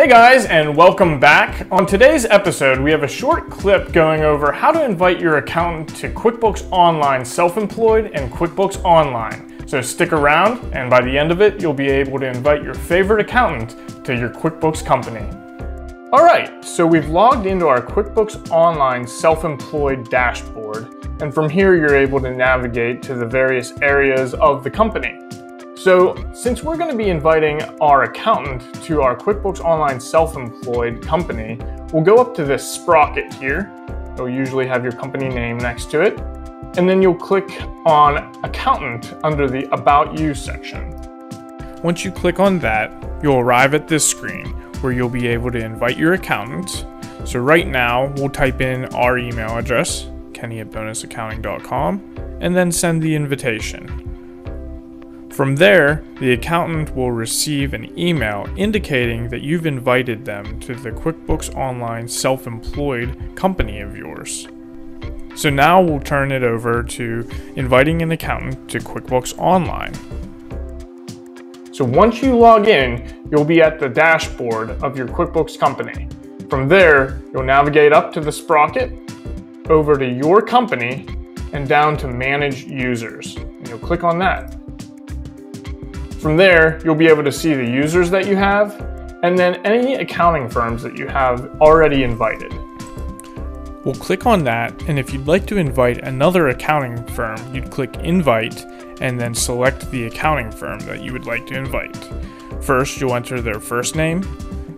Hey guys, and welcome back. On today's episode, we have a short clip going over how to invite your accountant to QuickBooks Online Self-Employed and QuickBooks Online. So stick around, and by the end of it, you'll be able to invite your favorite accountant to your QuickBooks company. All right, so we've logged into our QuickBooks Online Self-Employed dashboard, and from here you're able to navigate to the various areas of the company. So since we're going to be inviting our accountant to our QuickBooks Online self-employed company, we'll go up to this sprocket here. You'll usually have your company name next to it. And then you'll click on Accountant under the About You section. Once you click on that, you'll arrive at this screen where you'll be able to invite your accountant. So right now, we'll type in our email address, kenny at bonusaccounting.com, and then send the invitation. From there, the accountant will receive an email indicating that you've invited them to the QuickBooks Online self employed company of yours. So now we'll turn it over to inviting an accountant to QuickBooks Online. So once you log in, you'll be at the dashboard of your QuickBooks company. From there, you'll navigate up to the sprocket, over to your company, and down to Manage Users. And you'll click on that. From there, you'll be able to see the users that you have and then any accounting firms that you have already invited. We'll click on that, and if you'd like to invite another accounting firm, you'd click Invite and then select the accounting firm that you would like to invite. First, you'll enter their first name,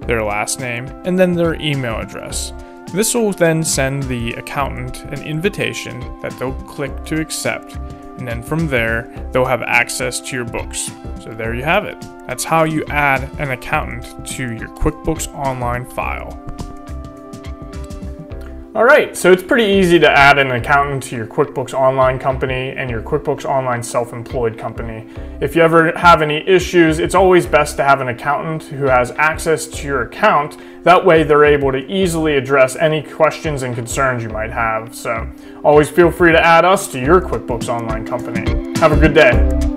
their last name, and then their email address. This will then send the accountant an invitation that they'll click to accept, and then from there, they'll have access to your books. So there you have it. That's how you add an accountant to your QuickBooks Online file. All right, so it's pretty easy to add an accountant to your QuickBooks Online company and your QuickBooks Online self-employed company. If you ever have any issues, it's always best to have an accountant who has access to your account. That way they're able to easily address any questions and concerns you might have. So always feel free to add us to your QuickBooks Online company. Have a good day.